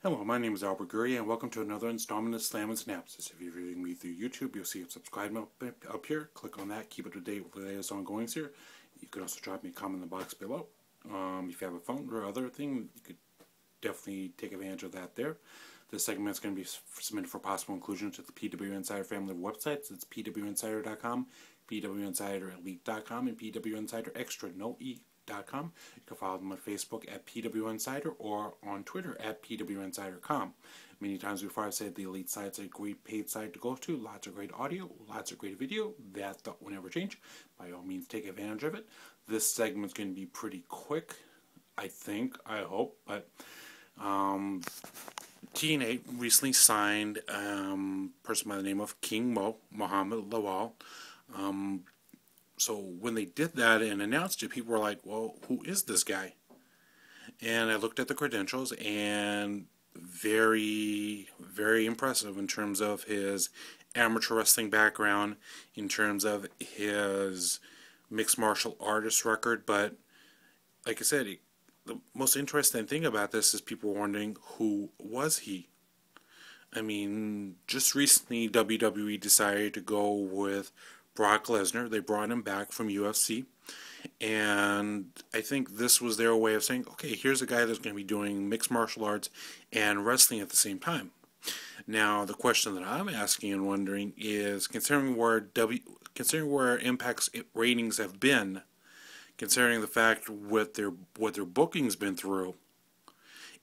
Hello, my name is Albert Gourrier, and welcome to another installment of Slammin Synapses. If you're viewing me through YouTube, you'll see a subscribe up, up here. Click on that, keep up to date with the latest ongoings here. You can also drop me a comment in the box below. Um, if you have a phone or other thing, you could definitely take advantage of that there. This segment is going to be submitted for possible inclusion to the PW Insider family of websites. It's pwinsider.com, pwinsiderelite.com, and pwinsiderextra, no E PWInsider.com. You can follow them on Facebook at PW Insider or on Twitter at PWInsider.com. Many times before I've said the Elite site's a great paid site to go to. Lots of great audio, lots of great video. That thought will never change. By all means, take advantage of it. This segment's going to be pretty quick, I think, I hope, but um, TNA recently signed um, a person by the name of King Mo, Muhammad Lawal. Um, so when they did that and announced it, people were like, well, who is this guy? And I looked at the credentials and very, very impressive in terms of his amateur wrestling background, in terms of his mixed martial artist record. But like I said, the most interesting thing about this is people wondering who was he? I mean, just recently WWE decided to go with Brock Lesnar. They brought him back from UFC. And I think this was their way of saying, okay, here's a guy that's going to be doing mixed martial arts and wrestling at the same time. Now, the question that I'm asking and wondering is, considering where W, considering where Impact's ratings have been, considering the fact what their what their booking's been through,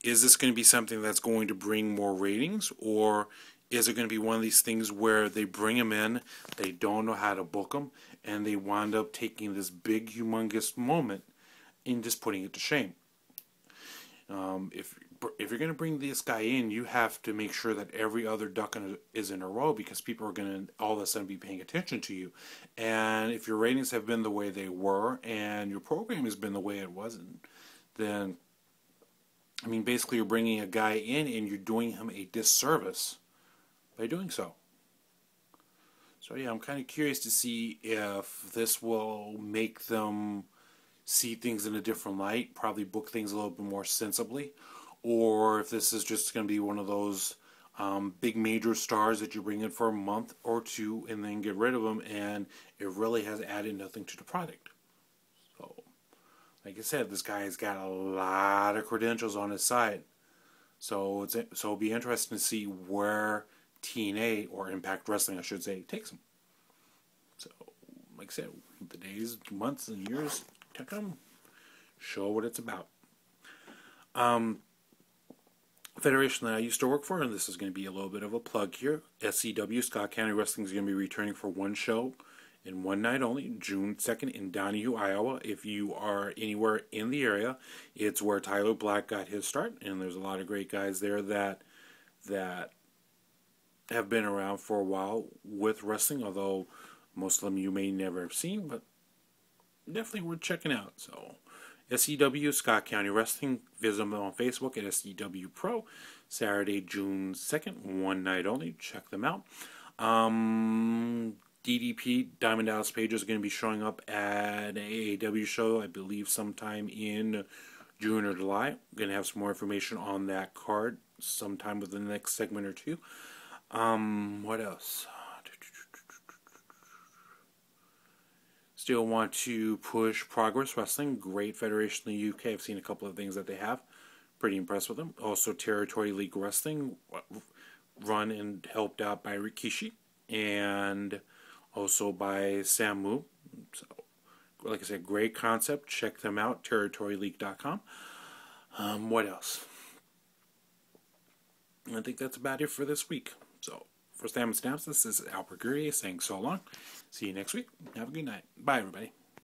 is this going to be something that's going to bring more ratings, or is it going to be one of these things where they bring him in, they don't know how to book him, and they wind up taking this big, humongous moment and just putting it to shame? Um, if if you're going to bring this guy in, you have to make sure that every other duck in a, is in a row because people are going to all of a sudden be paying attention to you. And if your ratings have been the way they were and your program has been the way it wasn't, then I mean, basically, you're bringing a guy in and you're doing him a disservice by doing so. So yeah, I'm kind of curious to see if this will make them see things in a different light, probably book things a little bit more sensibly, or if this is just going to be one of those um, big major stars that you bring in for a month or two and then get rid of them, and it really has added nothing to the product. So, like I said, this guy has got a lot of credentials on his side. So it's so it'll be interesting to see where TNA or Impact Wrestling, I should say, takes them. So, like I said, the days, months, and years to come show what it's about. Um, federation that I used to work for, and this is going to be a little bit of a plug here. SCW Scott County Wrestling is going to be returning for one show in one night only, June 2nd in Donahue, Iowa. If you are anywhere in the area, it's where Tyler Black got his start, and there's a lot of great guys there that that have been around for a while with wrestling, although most of them you may never have seen, but definitely worth checking out. So, SCW Scott County Wrestling, visit them on Facebook at SCW Pro, Saturday, June 2nd, one night only. Check them out. Um, DDP, Diamond Dallas Page, is going to be showing up at an AAW show, I believe, sometime in June or July. Going to have some more information on that card sometime within the next segment or two. Um, what else? Still want to push Progress Wrestling. Great federation in the UK. I've seen a couple of things that they have. Pretty impressed with them. Also, Territory League Wrestling, run and helped out by Rikishi, and also by Samu. So, like I said, great concept. Check them out. TerritoryLeague.com. Um, what else? I think that's about it for this week. So, for Slammin Synapses, this is Albert Gourrier saying so long. See you next week. Have a good night. Bye, everybody.